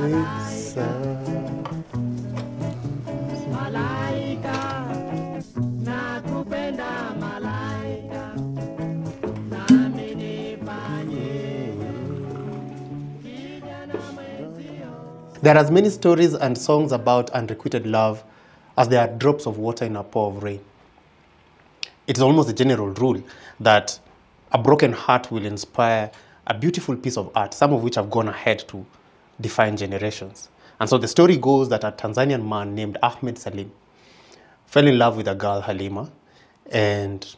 There are as many stories and songs about unrequited love as there are drops of water in a pour of rain. It is almost a general rule that a broken heart will inspire a beautiful piece of art, some of which have gone ahead to define generations. And so the story goes that a Tanzanian man named Ahmed Salim fell in love with a girl, Halima, and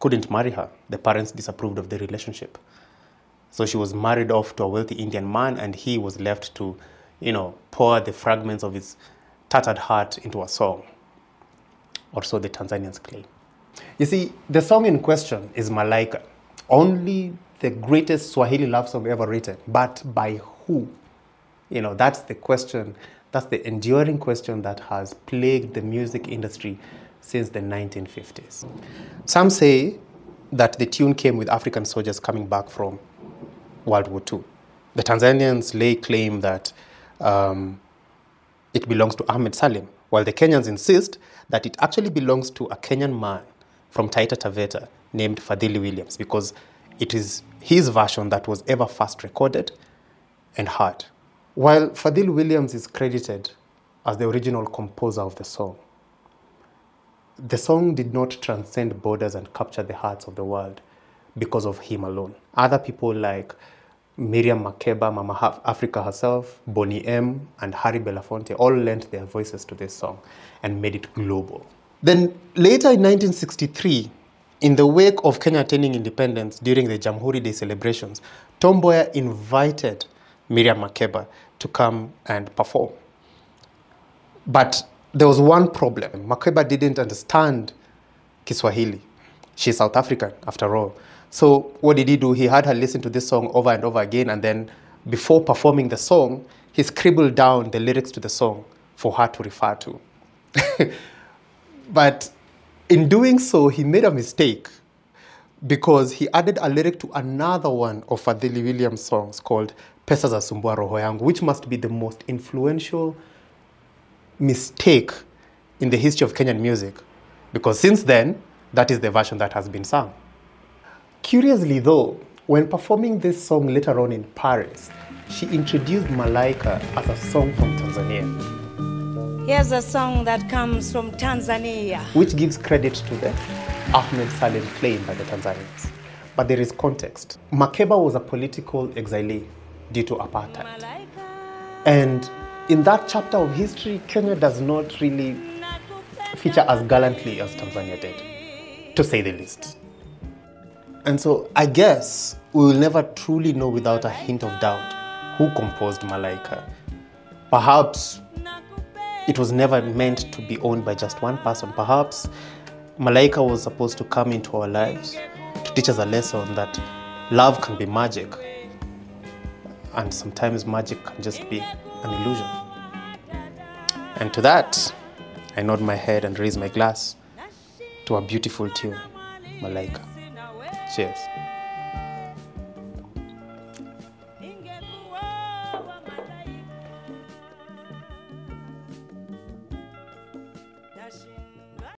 couldn't marry her. The parents disapproved of the relationship. So she was married off to a wealthy Indian man, and he was left to, you know, pour the fragments of his tattered heart into a song. Or so the Tanzanians claim. You see, the song in question is Malaika, only the greatest Swahili love song ever written. But by who? You know, that's the question, that's the enduring question that has plagued the music industry since the 1950s. Some say that the tune came with African soldiers coming back from World War II. The Tanzanians lay claim that um, it belongs to Ahmed Salim, while the Kenyans insist that it actually belongs to a Kenyan man from Taita Taveta named Fadhili Williams because it is his version that was ever first recorded and heard. While Fadhili Williams is credited as the original composer of the song, the song did not transcend borders and capture the hearts of the world because of him alone. Other people like Miriam Makeba, Mama Africa herself, Boney M, and Harry Belafonte all lent their voices to this song and made it global. Then later in 1963, in the wake of Kenya attaining independence during the Jamhuri Day celebrations, Tom Mboya invited Miriam Makeba to come and perform. But there was one problem. Makeba didn't understand Kiswahili. She's South African, after all. So what did he do? He had her listen to this song over and over again, and then before performing the song, he scribbled down the lyrics to the song for her to refer to. but in doing so, he made a mistake because he added a lyric to another one of Fadhili Williams' songs called Pesa za Sumbua Roho Yangu, which must be the most influential mistake in the history of Kenyan music because since then, that is the version that has been sung. Curiously, though, when performing this song later on in Paris, she introduced Malaika as a song from Tanzania, Here's a song that comes from Tanzania. which gives credit to the Ahmed Salim claim by the Tanzanians. But there is context. Makeba was a political exilee due to apartheid. And in that chapter of history, Kenya does not really feature as gallantly as Tanzania did, to say the least. And so I guess we will never truly know without a hint of doubt who composed Malaika. Perhaps it was never meant to be owned by just one person. Perhaps Malaika was supposed to come into our lives to teach us a lesson that love can be magic, and sometimes magic can just be an illusion. And to that, I nod my head and raise my glass to a beautiful tune, Malaika. Cheers.